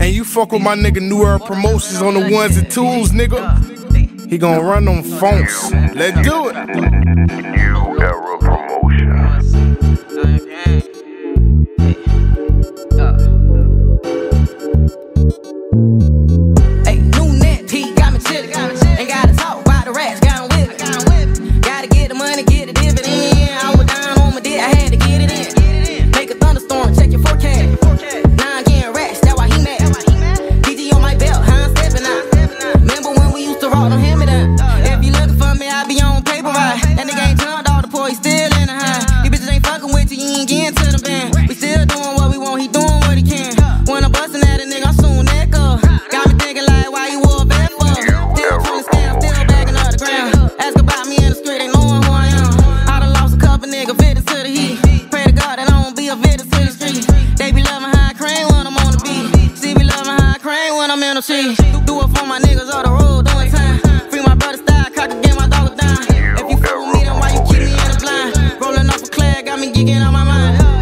And you fuck with my nigga New Era Promotions on the ones and twos, nigga. He gonna run them phones. Let's do it. New Era Promotions. money, get a dividend. I was down on my dick, I had to get it in. phantom shit. Do it for my niggas on the road, doing time. Free my brother's style, Cock the game, my dog a. If you fuck with me, then why you keep me in the blind? Rolling off a clag, got me geeking on my mind.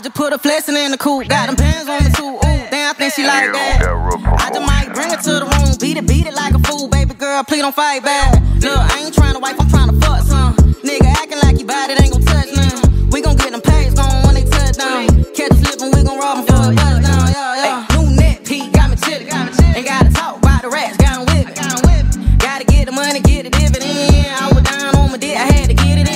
I just put a flexin' in the coupe, got them pants on the two, ooh, damn, I think she like that. I just might bring it to the room, beat it, beat it like a fool, baby girl, please don't fight back. Look, I ain't trying to wife, I'm trying to fuck some. Nigga acting like you bought it ain't gon' touch none. We gon' get them pays on when they touch down. Catch them slippin', we gon' rob them for a touchdown, yeah, yeah. Hey, new neck piece got me chillin', got me chillin'. Ain't gotta talk about the rats, got them with me. Gotta get the money, get the dividend. I was down on my dick, I had to get it